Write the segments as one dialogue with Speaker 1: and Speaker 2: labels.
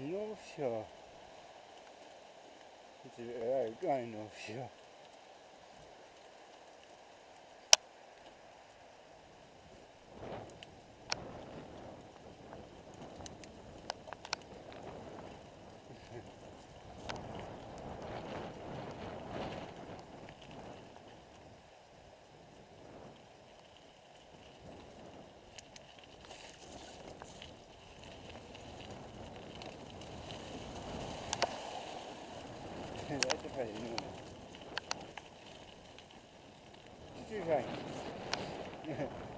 Speaker 1: 牛皮啊！这个哎，干牛皮啊！Ciszej. Ja.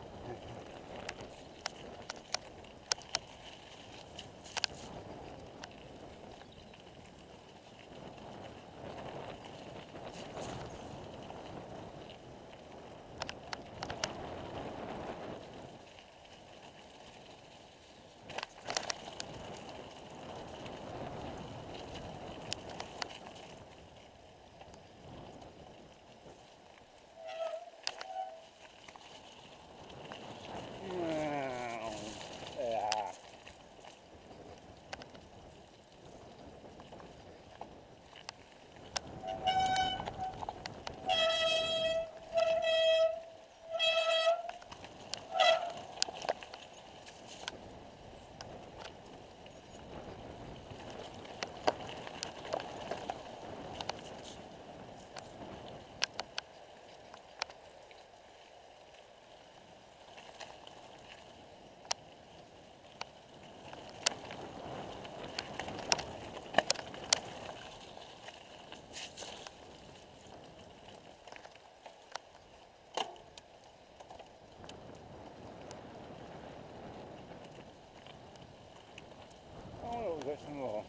Speaker 1: вже много.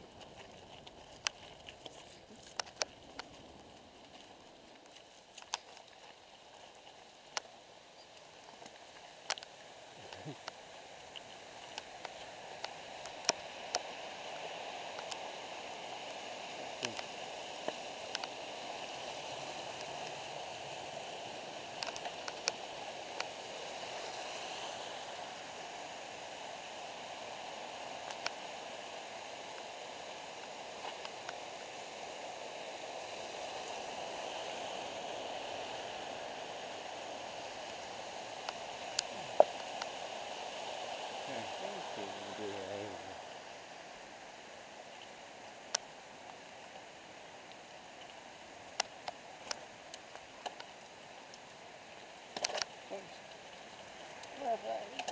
Speaker 1: O, zaczęło.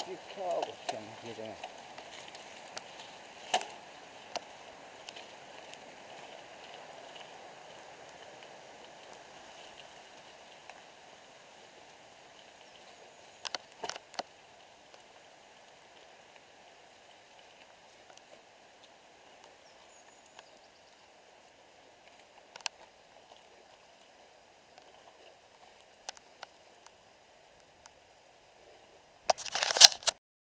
Speaker 1: Ciekawe, tam gdzie